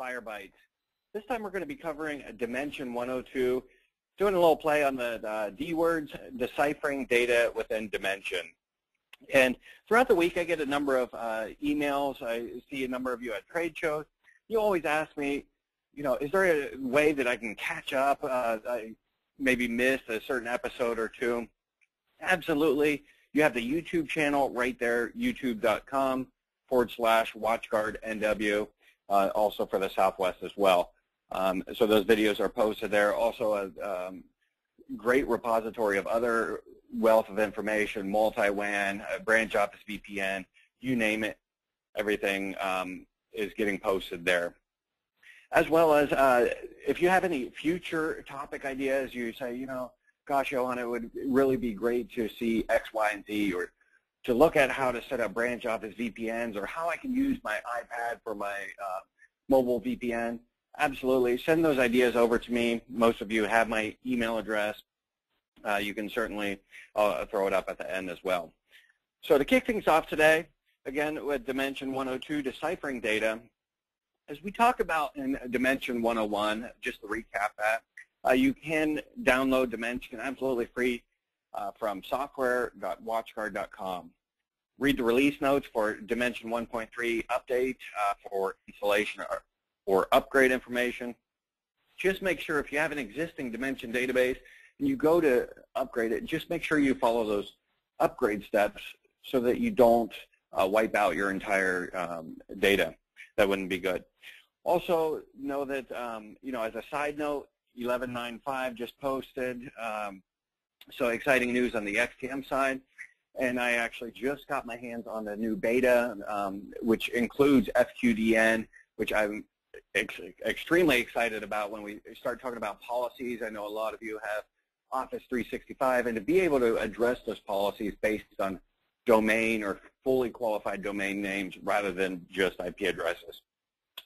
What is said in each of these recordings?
FireBytes. This time we're going to be covering Dimension 102, doing a little play on the uh, D words, deciphering data within Dimension. And throughout the week, I get a number of uh, emails. I see a number of you at trade shows. You always ask me, you know, is there a way that I can catch up? Uh, I maybe missed a certain episode or two. Absolutely. You have the YouTube channel right there, youtube.com forward slash WatchGuard NW, uh, also for the Southwest as well. Um, so those videos are posted there. Also a um, great repository of other wealth of information, multi-WAN, branch office VPN, you name it, everything um, is getting posted there. As well as uh, if you have any future topic ideas, you say, you know, gosh, Johan, it would really be great to see X, Y, and Z, or to look at how to set up branch office VPNs, or how I can use my iPad for my uh, mobile VPN. Absolutely. Send those ideas over to me. Most of you have my email address. Uh, you can certainly uh, throw it up at the end as well. So to kick things off today, again with Dimension 102, deciphering data, as we talk about in Dimension 101, just to recap that, uh, you can download Dimension absolutely free uh, from software.watchguard.com. Read the release notes for Dimension 1.3 update uh, for installation or, or upgrade information. Just make sure if you have an existing Dimension database and you go to upgrade it, just make sure you follow those upgrade steps so that you don't uh, wipe out your entire um, data. That wouldn't be good. Also know that, um, you know, as a side note, 1195 just posted. Um, so exciting news on the XTM side. And I actually just got my hands on the new beta, um, which includes FQDN, which I'm ex extremely excited about when we start talking about policies. I know a lot of you have Office 365, and to be able to address those policies based on domain or fully qualified domain names rather than just IP addresses.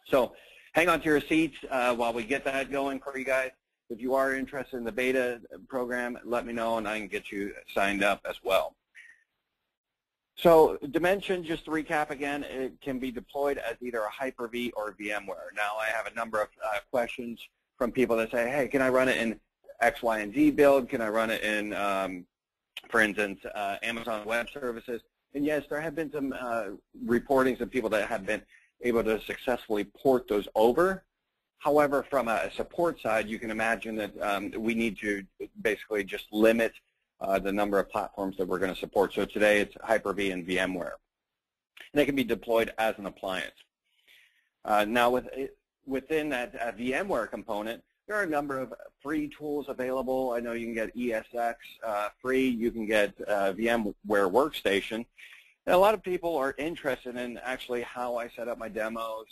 So hang on to your seats uh, while we get that going for you guys. If you are interested in the beta program, let me know and I can get you signed up as well. So Dimension, just to recap again, it can be deployed as either a Hyper-V or VMware. Now I have a number of uh, questions from people that say, hey, can I run it in X, Y, and Z build? Can I run it in, um, for instance, uh, Amazon Web Services? And yes, there have been some uh, reportings of people that have been able to successfully port those over. However, from a support side, you can imagine that um, we need to basically just limit uh, the number of platforms that we're going to support. So today it's Hyper-V and VMware. And they can be deployed as an appliance. Uh, now with, within that uh, VMware component, there are a number of free tools available. I know you can get ESX uh, free. You can get uh, VMware Workstation. And a lot of people are interested in actually how I set up my demos,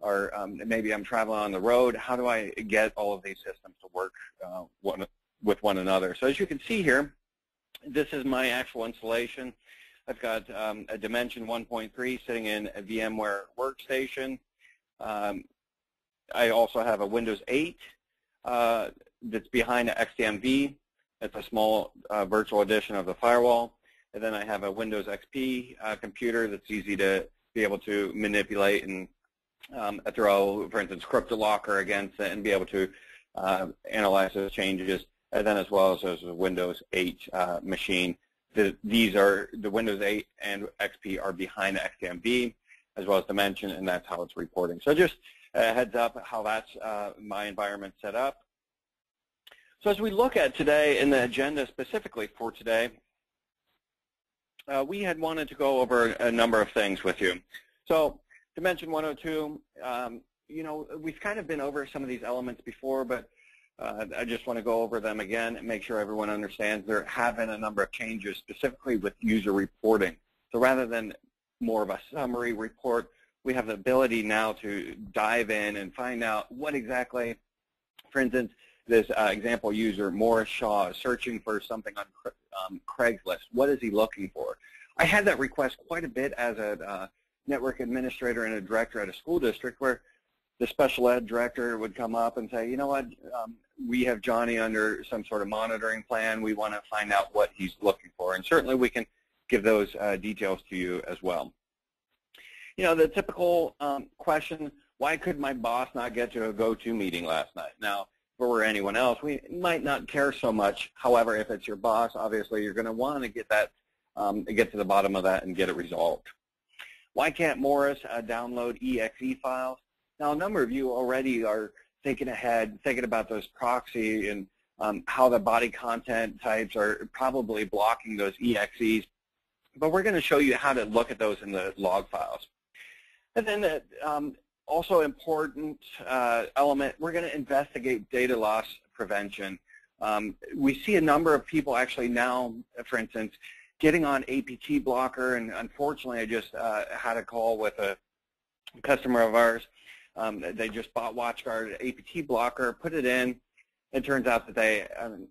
or um, maybe I'm traveling on the road. How do I get all of these systems to work uh, one, with one another? So as you can see here, this is my actual installation. I've got um, a Dimension 1.3 sitting in a VMware Workstation. Um, I also have a Windows 8 uh, that's behind XTMv. It's a small uh, virtual edition of the firewall. And then I have a Windows XP uh, computer that's easy to be able to manipulate and um, throw, for instance, CryptoLocker against it and be able to uh, analyze those changes. And then as well as a Windows 8 uh, machine. The, these are, the Windows 8 and XP are behind the XTMv as well as Dimension, and that's how it's reporting. So just a heads up how that's uh, my environment set up. So as we look at today in the agenda specifically for today, uh, we had wanted to go over a number of things with you. So Dimension 102, um, you know, we've kind of been over some of these elements before, but uh, I just want to go over them again and make sure everyone understands there have been a number of changes specifically with user reporting. So rather than more of a summary report, we have the ability now to dive in and find out what exactly, for instance, this uh, example user, Morris Shaw, is searching for something on um, Craigslist. What is he looking for? I had that request quite a bit as a uh, network administrator and a director at a school district where the special ed director would come up and say, you know what, um, we have Johnny under some sort of monitoring plan. We want to find out what he's looking for. And certainly we can give those uh, details to you as well. You know, the typical um, question, why could my boss not get to a go-to meeting last night? Now, if it were anyone else, we might not care so much. However, if it's your boss, obviously you're going to want to get that, um, get to the bottom of that and get it resolved. Why can't Morris uh, download exe files? Now, a number of you already are thinking ahead, thinking about those proxy and um, how the body content types are probably blocking those EXEs. But we're going to show you how to look at those in the log files. And then uh, um, also important uh, element, we're going to investigate data loss prevention. Um, we see a number of people actually now, for instance, getting on APT blocker, and unfortunately I just uh, had a call with a customer of ours. Um, they just bought WatchGuard APT blocker, put it in, it turns out that they um,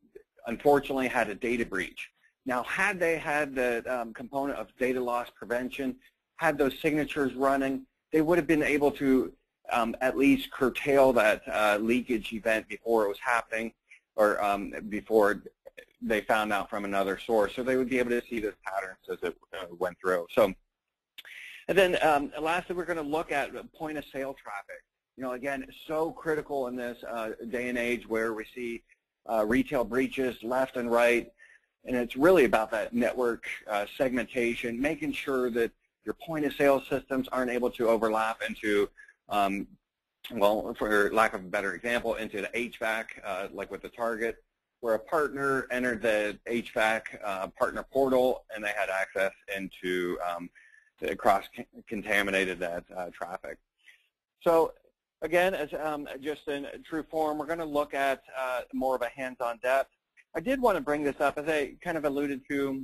unfortunately had a data breach. Now, had they had the um, component of data loss prevention, had those signatures running, they would have been able to um, at least curtail that uh, leakage event before it was happening or um, before they found out from another source. So they would be able to see those patterns as it uh, went through. So, and then um, lastly, we're going to look at point of sale traffic you know, again, so critical in this uh, day and age where we see uh, retail breaches left and right, and it's really about that network uh, segmentation, making sure that your point of sale systems aren't able to overlap into, um, well, for lack of a better example, into the HVAC, uh, like with the Target, where a partner entered the HVAC uh, partner portal and they had access into um, cross-contaminated that uh, traffic. So Again, as um, just in true form, we're going to look at uh, more of a hands-on depth. I did want to bring this up, as I kind of alluded to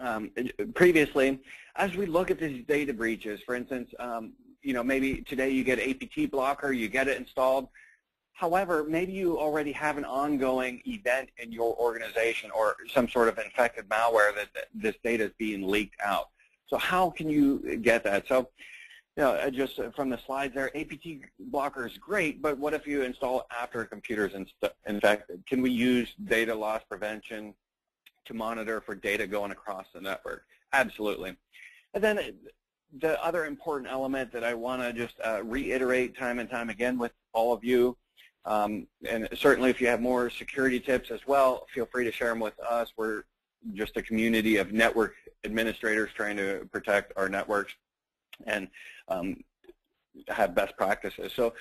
um, previously, as we look at these data breaches, for instance, um, you know, maybe today you get APT blocker, you get it installed. However, maybe you already have an ongoing event in your organization or some sort of infected malware that, that this data is being leaked out. So how can you get that? So you know, uh, just uh, from the slides there, APT blocker is great, but what if you install after a computer is infected? Can we use data loss prevention to monitor for data going across the network? Absolutely. And then uh, the other important element that I want to just uh, reiterate time and time again with all of you, um, and certainly if you have more security tips as well, feel free to share them with us. We're just a community of network administrators trying to protect our networks and um, have best practices. So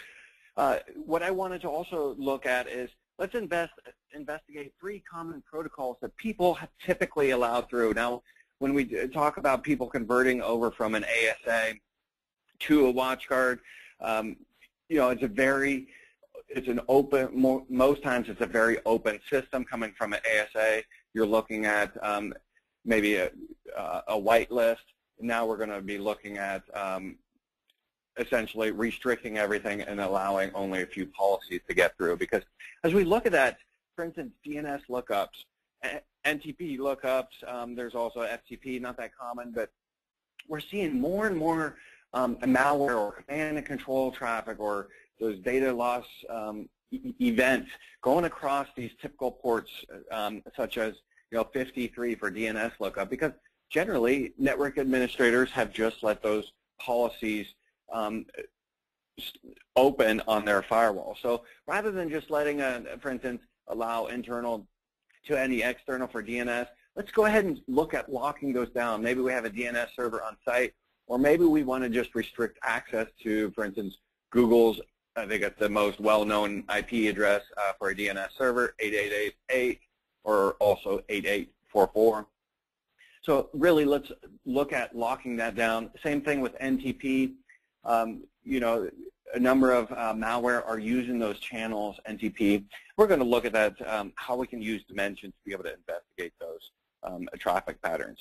uh, what I wanted to also look at is let's invest, investigate three common protocols that people typically allowed through. Now, when we talk about people converting over from an ASA to a WatchGuard, um, you know, it's a very, it's an open, most times it's a very open system coming from an ASA. You're looking at um, maybe a, a whitelist. And now we're going to be looking at um, essentially restricting everything and allowing only a few policies to get through. Because as we look at that, for instance, DNS lookups, NTP lookups, um, there's also FTP, not that common, but we're seeing more and more um, malware or command and control traffic or those data loss um, e events going across these typical ports um, such as you know 53 for DNS lookup because generally network administrators have just let those policies um, open on their firewall. So rather than just letting, a, for instance, allow internal to any external for DNS, let's go ahead and look at locking those down. Maybe we have a DNS server on site, or maybe we want to just restrict access to, for instance, Google's, I think it's the most well-known IP address uh, for a DNS server, 8888, or also 8844. So really, let's look at locking that down. Same thing with NTP. Um, you know, a number of uh, malware are using those channels, NTP. We're going to look at that, um, how we can use Dimension to be able to investigate those um, traffic patterns.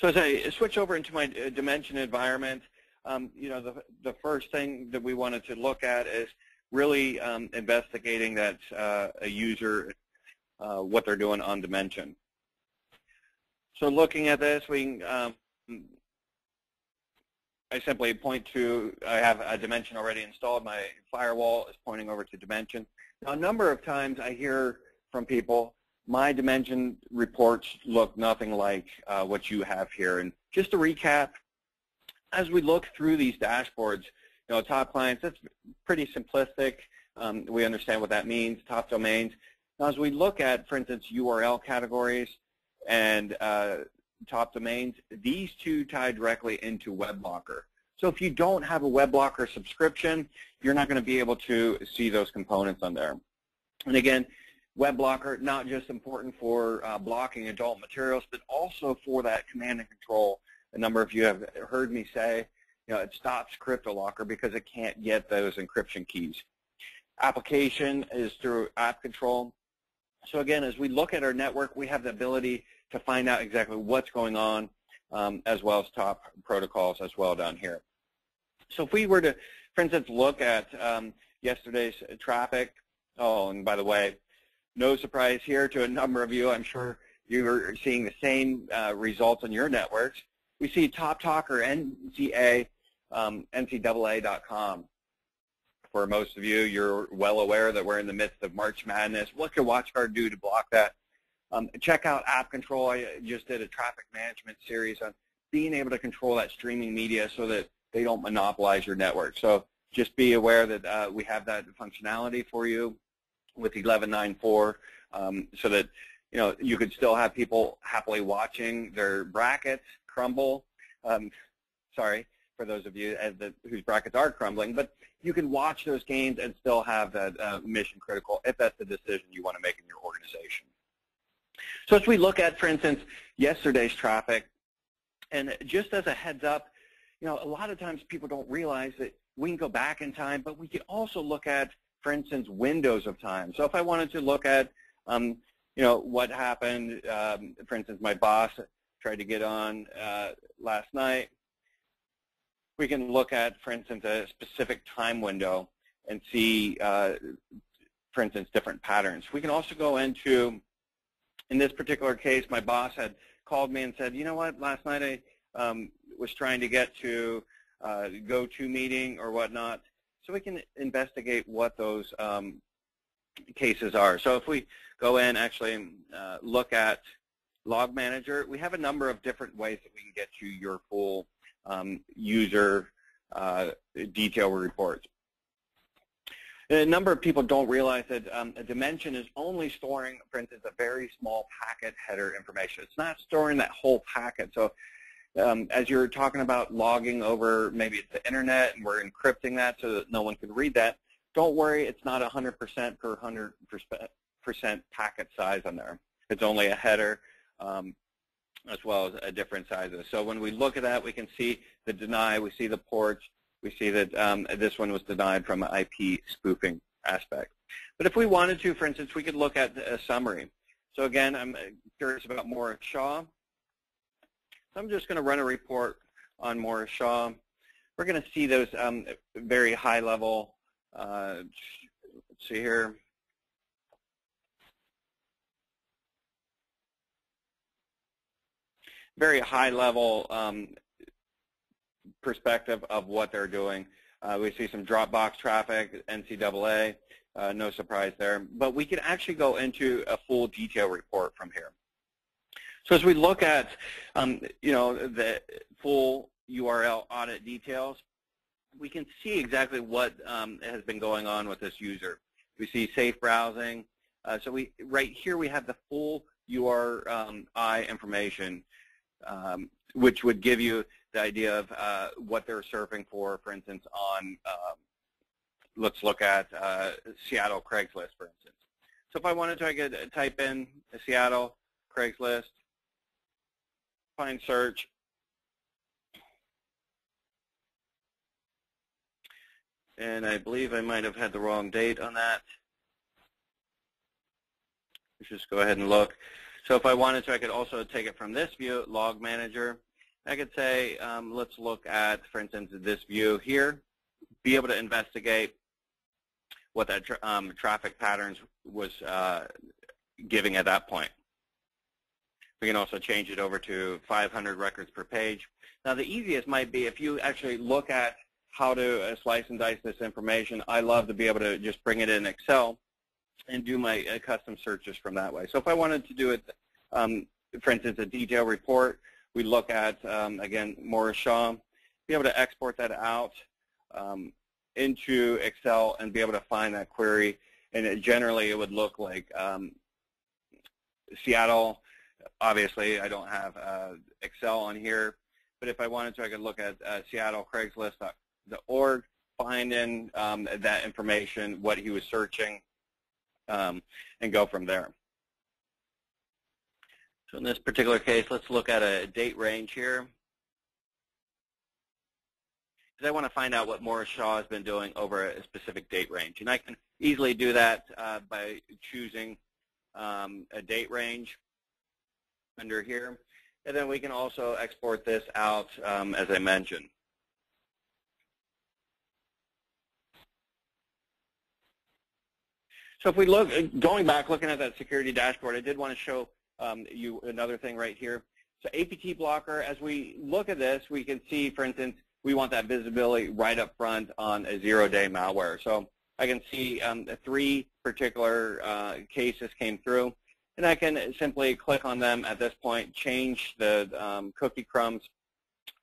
So as I switch over into my uh, Dimension environment, um, you know, the, the first thing that we wanted to look at is really um, investigating that uh, a user, uh, what they're doing on Dimension. So looking at this, we um, I simply point to, I have a dimension already installed. My firewall is pointing over to dimension. Now, a number of times I hear from people, my dimension reports look nothing like uh, what you have here. And just to recap, as we look through these dashboards, you know, top clients, that's pretty simplistic. Um, we understand what that means, top domains. Now, as we look at, for instance, URL categories and uh, top domains, these two tie directly into WebBlocker. So if you don't have a WebBlocker subscription, you're not going to be able to see those components on there. And again, WebBlocker, not just important for uh, blocking adult materials, but also for that command and control. A number of you have heard me say, you know, it stops CryptoLocker because it can't get those encryption keys. Application is through app control. So again, as we look at our network, we have the ability to find out exactly what's going on, um, as well as top protocols as well down here. So if we were to, for instance, look at um, yesterday's traffic, oh, and by the way, no surprise here to a number of you, I'm sure you're seeing the same uh, results on your networks. We see Top Talker, NCA, um, NCAA.com. For most of you, you're well aware that we're in the midst of March Madness. What can WatchGuard do to block that? Um, check out App Control. I just did a traffic management series on being able to control that streaming media so that they don't monopolize your network. So just be aware that uh, we have that functionality for you with 11.9.4 um, so that you know you could still have people happily watching their brackets crumble. Um, sorry for those of you the, whose brackets are crumbling, but you can watch those games and still have that uh, mission critical if that's the decision you want to make in your organization. So as we look at, for instance, yesterday's traffic, and just as a heads up, you know, a lot of times people don't realize that we can go back in time, but we can also look at, for instance, windows of time. So if I wanted to look at, um, you know, what happened, um, for instance, my boss tried to get on uh, last night, we can look at, for instance, a specific time window and see, uh, for instance, different patterns. We can also go into, in this particular case, my boss had called me and said, you know what, last night I um, was trying to get to uh, go-to meeting or whatnot. So we can investigate what those um, cases are. So if we go in, actually uh, look at Log Manager, we have a number of different ways that we can get you your full um, user uh, detail reports. a number of people don't realize that um, a dimension is only storing, for instance, a very small packet header information. It's not storing that whole packet. So um, as you're talking about logging over maybe it's the internet and we're encrypting that so that no one can read that, don't worry, it's not 100% per 100% packet size on there. It's only a header um, as well as a different sizes. So when we look at that, we can see the deny, we see the ports, we see that um, this one was denied from an IP spoofing aspect. But if we wanted to, for instance, we could look at a summary. So again, I'm curious about Morris Shaw. So I'm just going to run a report on Morris Shaw. We're going to see those um, very high level, uh, let's see here, very high level um, perspective of what they're doing. Uh, we see some Dropbox traffic, NCAA, uh, no surprise there. But we can actually go into a full detail report from here. So as we look at, um, you know, the full URL audit details, we can see exactly what um, has been going on with this user. We see safe browsing. Uh, so we right here we have the full URI um, information, um, which would give you the idea of uh, what they're surfing for, for instance, on, um, let's look at uh, Seattle Craigslist, for instance. So if I wanted to, I could type in Seattle Craigslist, find search. And I believe I might have had the wrong date on that. Let's just go ahead and look. So if I wanted to, I could also take it from this view, Log Manager. I could say, um, let's look at, for instance, this view here, be able to investigate what that tra um, traffic patterns was uh, giving at that point. We can also change it over to 500 records per page. Now the easiest might be if you actually look at how to uh, slice and dice this information, I love to be able to just bring it in Excel and do my uh, custom searches from that way. So if I wanted to do it, um, for instance, a detail report, we look at, um, again, Morris Shaw, be able to export that out um, into Excel and be able to find that query. And it, generally, it would look like um, Seattle. Obviously, I don't have uh, Excel on here, but if I wanted to, I could look at uh, Seattle Craigslist.org, find in um, that information, what he was searching, um, and go from there. So in this particular case, let's look at a date range here. Because I want to find out what Morris Shaw has been doing over a specific date range. And I can easily do that uh, by choosing um, a date range under here. And then we can also export this out, um, as I mentioned. So if we look, going back, looking at that security dashboard, I did want to show um, you another thing right here. So APT blocker, as we look at this, we can see, for instance, we want that visibility right up front on a zero-day malware. So I can see um, three particular uh, cases came through, and I can simply click on them at this point, change the um, cookie crumbs,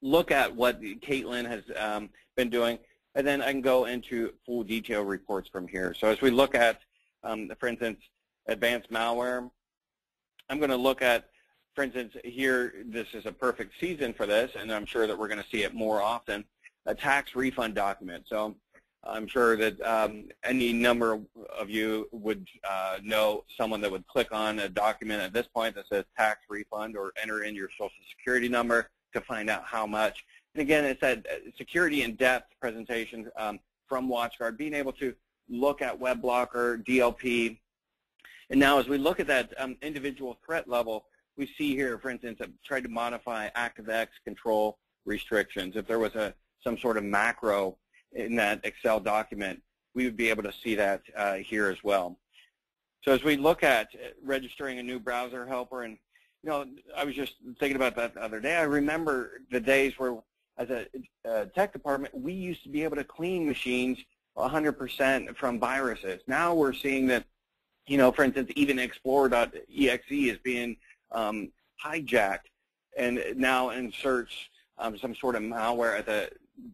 look at what Caitlin has um, been doing, and then I can go into full detail reports from here. So as we look at, um, for instance, advanced malware, I'm going to look at, for instance, here, this is a perfect season for this, and I'm sure that we're going to see it more often, a tax refund document. So I'm sure that um, any number of you would uh, know someone that would click on a document at this point that says tax refund or enter in your social security number to find out how much. And again, it's that uh, security in depth presentation um, from WatchGuard, being able to look at web blocker, DLP, and now as we look at that um, individual threat level, we see here, for instance, I've tried to modify ActiveX control restrictions. If there was a some sort of macro in that Excel document, we would be able to see that uh, here as well. So as we look at registering a new browser helper, and you know, I was just thinking about that the other day. I remember the days where, as a, a tech department, we used to be able to clean machines 100% from viruses. Now we're seeing that you know, for instance, even Explorer.exe is being um, hijacked and now inserts um, some sort of malware at the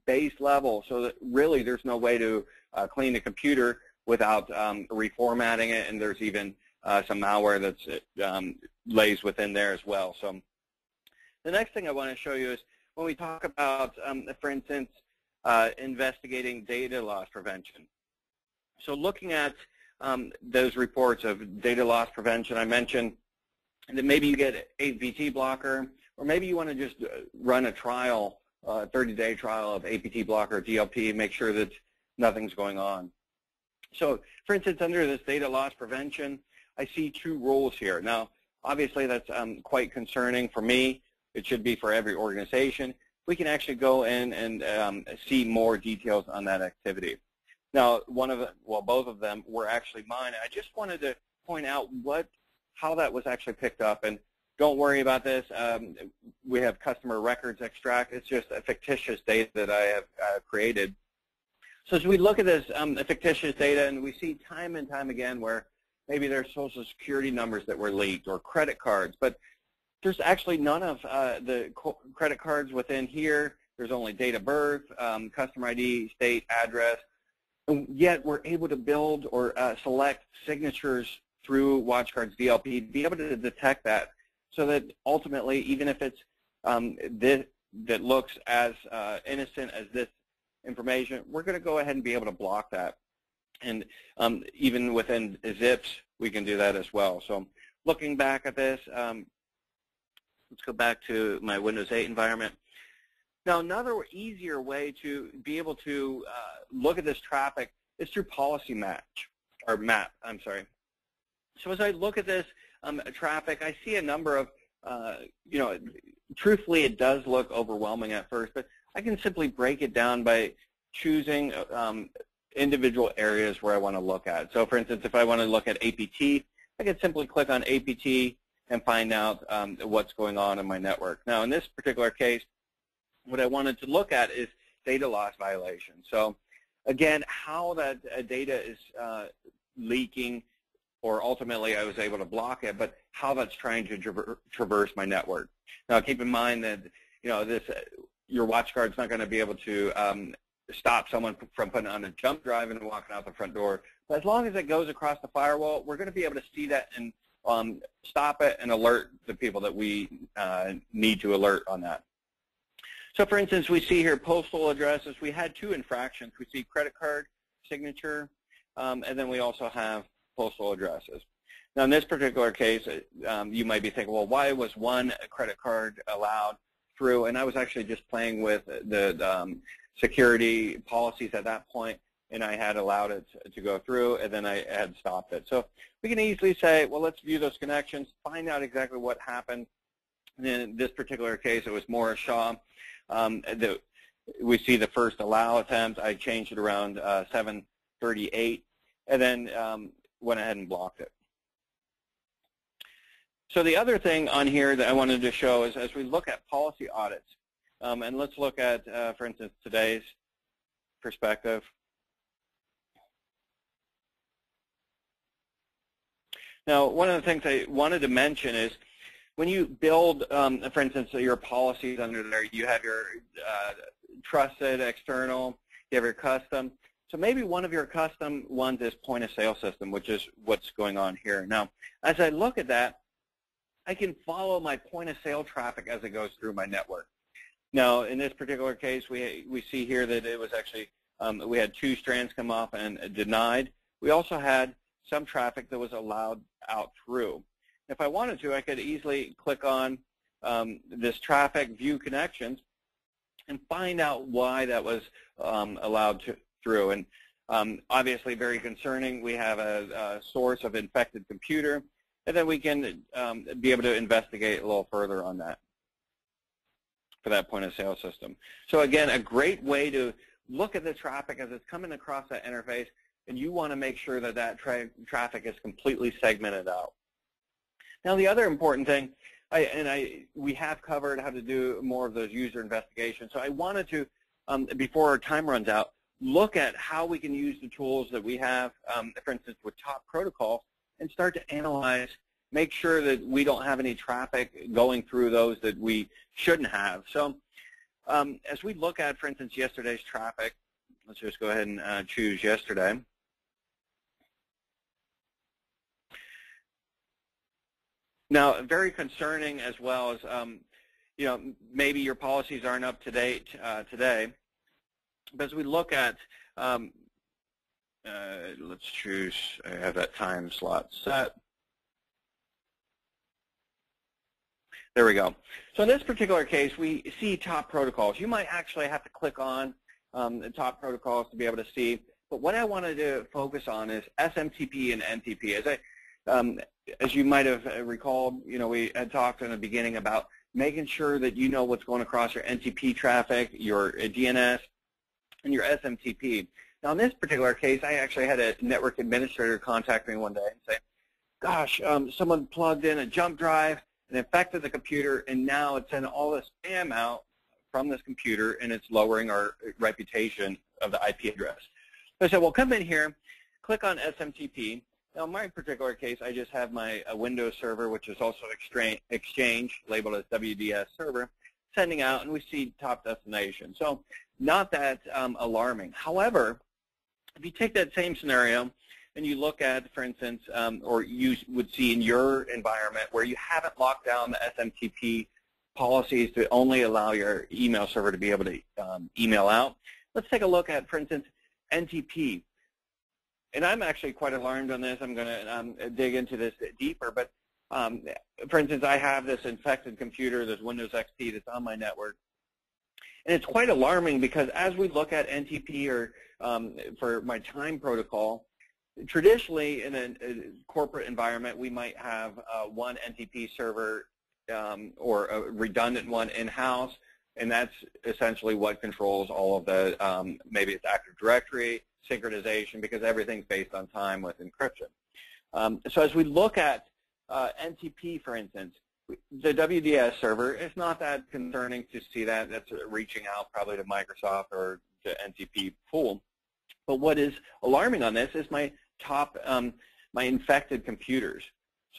base level so that really there's no way to uh, clean a computer without um, reformatting it and there's even uh, some malware that's um, lays within there as well. So the next thing I want to show you is when we talk about, um, for instance, uh, investigating data loss prevention. So looking at um, those reports of data loss prevention. I mentioned that maybe you get APT blocker, or maybe you want to just uh, run a trial, a uh, 30-day trial of APT blocker, DLP, make sure that nothing's going on. So, for instance, under this data loss prevention, I see two rules here. Now, obviously, that's um, quite concerning for me. It should be for every organization. We can actually go in and um, see more details on that activity. Now, one of the, well, both of them were actually mine. I just wanted to point out what, how that was actually picked up. And don't worry about this. Um, we have customer records extract. It's just a fictitious data that I have uh, created. So as we look at this um, fictitious data, and we see time and time again where maybe there's social security numbers that were leaked or credit cards, but there's actually none of uh, the credit cards within here. There's only date of birth, um, customer ID, state, address, and yet we're able to build or uh, select signatures through WatchGuard's DLP, to be able to detect that so that ultimately, even if it's um, this, that looks as uh, innocent as this information, we're going to go ahead and be able to block that. And um, even within zips, we can do that as well. So looking back at this, um, let's go back to my Windows 8 environment. Now, another easier way to be able to uh, look at this traffic is through policy match, or map, I'm sorry. So as I look at this um, traffic, I see a number of, uh, you know, truthfully it does look overwhelming at first, but I can simply break it down by choosing um, individual areas where I want to look at. So for instance, if I want to look at APT, I can simply click on APT and find out um, what's going on in my network. Now in this particular case, what I wanted to look at is data loss violation. So again, how that uh, data is uh, leaking, or ultimately I was able to block it, but how that's trying to traver traverse my network. Now keep in mind that you know this, uh, your WatchGuard's not going to be able to um, stop someone from putting on a jump drive and walking out the front door. But as long as it goes across the firewall, we're going to be able to see that and um, stop it and alert the people that we uh, need to alert on that. So for instance, we see here postal addresses. We had two infractions. We see credit card signature, um, and then we also have postal addresses. Now in this particular case, um, you might be thinking, well, why was one credit card allowed through? And I was actually just playing with the, the um, security policies at that point, and I had allowed it to go through, and then I had stopped it. So we can easily say, well, let's view those connections, find out exactly what happened. And in this particular case, it was Morris Shaw. Um, the, we see the first allow attempt. I changed it around uh, 738, and then um, went ahead and blocked it. So the other thing on here that I wanted to show is as we look at policy audits, um, and let's look at, uh, for instance, today's perspective. Now, one of the things I wanted to mention is when you build, um, for instance, your policies under there, you have your uh, trusted external, you have your custom. So maybe one of your custom ones is point of sale system, which is what's going on here. Now, as I look at that, I can follow my point of sale traffic as it goes through my network. Now, in this particular case, we, we see here that it was actually, um, we had two strands come up and denied. We also had some traffic that was allowed out through. If I wanted to, I could easily click on um, this traffic view connections and find out why that was um, allowed to, through. And um, obviously very concerning. We have a, a, source of infected computer, and then we can um, be able to investigate a little further on that for that point of sale system. So again, a great way to look at the traffic as it's coming across that interface, and you want to make sure that that tra traffic is completely segmented out. Now the other important thing, I, and I, we have covered how to do more of those user investigations, so I wanted to, um, before our time runs out, look at how we can use the tools that we have, um, for instance, with top protocol, and start to analyze make sure that we don't have any traffic going through those that we shouldn't have. So um, as we look at, for instance, yesterday's traffic, let's just go ahead and uh, choose yesterday. Now, very concerning as well as, um, you know, maybe your policies aren't up to date uh, today, but as we look at, um, uh, let's choose, I have that time slot set. There we go. So in this particular case, we see top protocols. You might actually have to click on um, the top protocols to be able to see. But what I wanted to focus on is SMTP and NTP. As I, um, as you might have recalled, you know, we had talked in the beginning about making sure that you know what's going across your NTP traffic, your DNS, and your SMTP. Now in this particular case, I actually had a network administrator contact me one day and say, gosh, um, someone plugged in a jump drive and infected the computer, and now it's sending all this spam out from this computer, and it's lowering our reputation of the IP address. So I said, well, come in here, click on SMTP. Now, in my particular case, I just have my Windows server, which is also Exchange, labeled as WDS server, sending out, and we see top destination. So not that um, alarming. However, if you take that same scenario and you look at, for instance, um, or you would see in your environment where you haven't locked down the SMTP policies to only allow your email server to be able to um, email out. Let's take a look at, for instance, NTP. And I'm actually quite alarmed on this. I'm going to um, dig into this deeper. But um, for instance, I have this infected computer, this Windows XP that's on my network. And it's quite alarming because as we look at NTP or um, for my time protocol, traditionally in a, a, corporate environment, we might have uh, one NTP server um, or a redundant one in-house, and that's essentially what controls all of the, um, maybe it's Active Directory, synchronization, because everything's based on time with encryption. Um, so as we look at uh, NTP, for instance, the WDS server, it's not that concerning to see that. That's reaching out probably to Microsoft or to NTP pool. But what is alarming on this is my top um, my infected computers.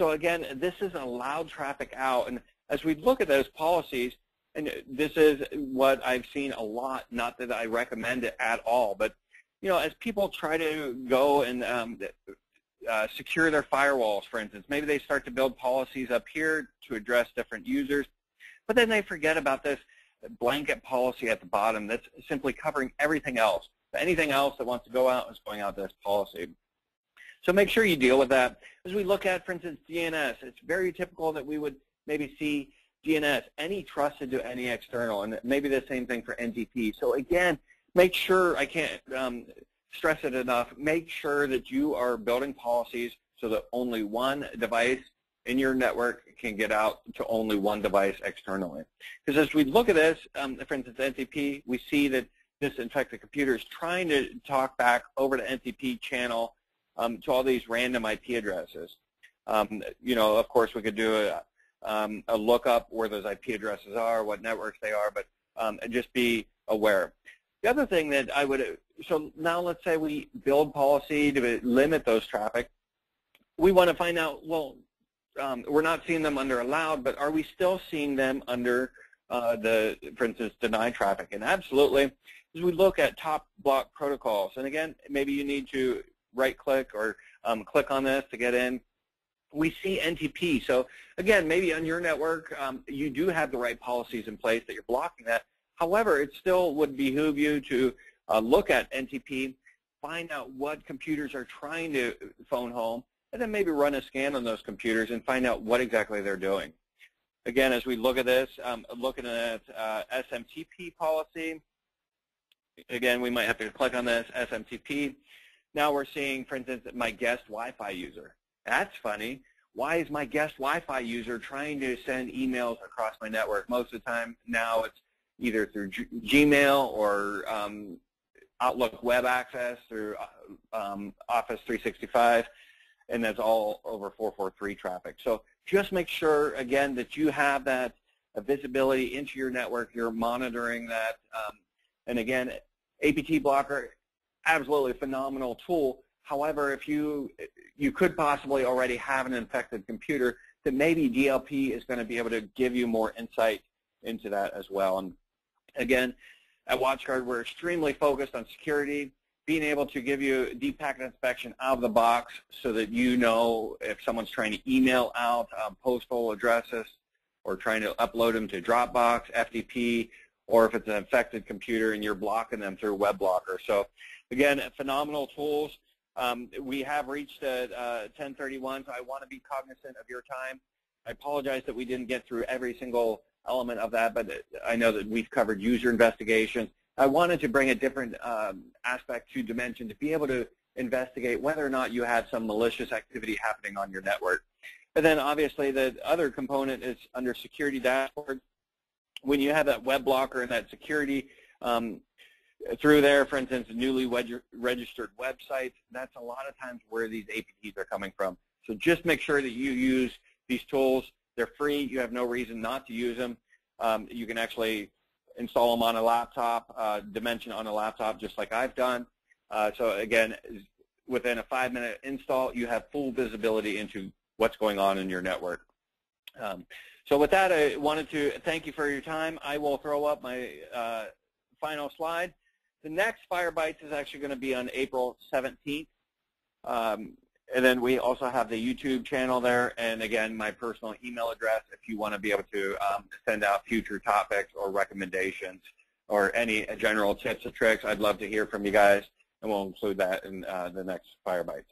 So again, this is allowed traffic out. And as we look at those policies, and this is what I've seen a lot, not that I recommend it at all, but you know, as people try to go and um, uh, secure their firewalls, for instance, maybe they start to build policies up here to address different users, but then they forget about this blanket policy at the bottom that's simply covering everything else. Anything else that wants to go out is going out this policy. So make sure you deal with that. As we look at, for instance, DNS, it's very typical that we would maybe see DNS, any trusted to any external, and maybe the same thing for NTP. So again, make sure, I can't um, stress it enough, make sure that you are building policies so that only one device in your network can get out to only one device externally. Because as we look at this, um, for instance, NTP, we see that this infected computer is trying to talk back over the NTP channel um, to all these random IP addresses. Um, you know, of course, we could do a, um, a lookup where those IP addresses are, what networks they are, but um, just be aware. The other thing that I would, so now let's say we build policy to limit those traffic. We want to find out, well, um, we're not seeing them under allowed, but are we still seeing them under uh, the, for instance, deny traffic? And absolutely, as we look at top block protocols, and again, maybe you need to right-click or um, click on this to get in. We see NTP. So again, maybe on your network, um, you do have the right policies in place that you're blocking that. However, it still would behoove you to uh, look at NTP, find out what computers are trying to phone home, and then maybe run a scan on those computers and find out what exactly they're doing. Again, as we look at this, um, looking at uh, SMTP policy, again, we might have to click on this, SMTP. Now we're seeing, for instance, my guest Wi-Fi user. That's funny. Why is my guest Wi-Fi user trying to send emails across my network? Most of the time now it's either through G Gmail or um, Outlook web access through uh, um, Office 365, and that's all over 443 traffic. So just make sure, again, that you have that visibility into your network, you're monitoring that. Um, and again, APT blocker absolutely phenomenal tool. However, if you you could possibly already have an infected computer, then maybe DLP is going to be able to give you more insight into that as well. And again, at WatchGuard, we're extremely focused on security, being able to give you deep packet inspection out of the box so that you know if someone's trying to email out um, postal addresses or trying to upload them to Dropbox, FTP, or if it's an infected computer and you're blocking them through web blocker. So Again, phenomenal tools. Um, we have reached at uh, 1031, so I want to be cognizant of your time. I apologize that we didn't get through every single element of that, but I know that we've covered user investigations. I wanted to bring a different um, aspect to Dimension to be able to investigate whether or not you have some malicious activity happening on your network. And then obviously the other component is under security dashboard. When you have that web blocker and that security, um, through there, for instance, newly registered websites, that's a lot of times where these APTs are coming from. So just make sure that you use these tools. They're free. You have no reason not to use them. Um, you can actually install them on a laptop, uh, Dimension on a laptop, just like I've done. Uh, so again, within a five-minute install, you have full visibility into what's going on in your network. Um, so with that, I wanted to thank you for your time. I will throw up my uh, final slide. The next Fire Bytes is actually going to be on April 17th. Um, and then we also have the YouTube channel there, and again, my personal email address if you want to be able to um, send out future topics or recommendations or any general tips and tricks. I'd love to hear from you guys, and we'll include that in uh, the next Fire Bytes.